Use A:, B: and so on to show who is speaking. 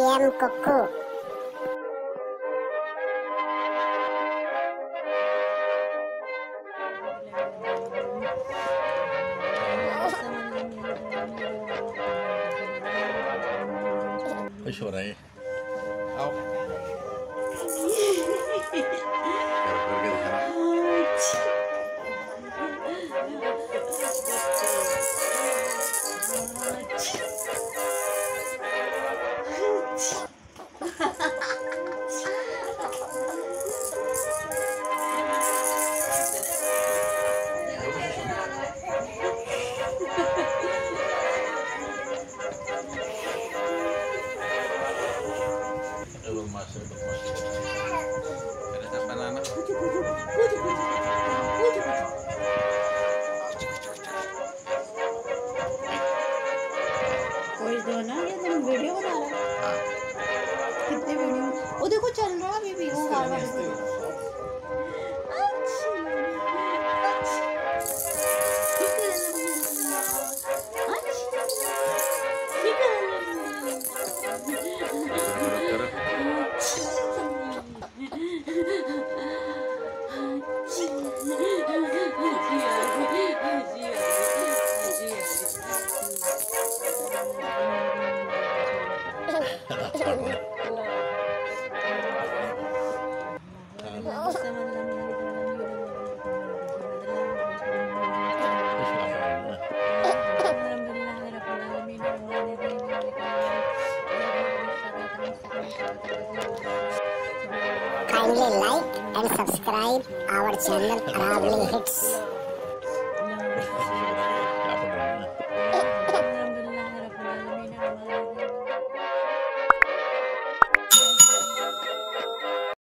A: ayam kuku. Cái sổ
B: này. Không.
C: कोई दो ना ये तुम वीडियो बना रहे हो कितने वीडियो वो देखो चल रहा है अभी भी वो बार बार
D: Kindly like and subscribe our channel Traveling Hits.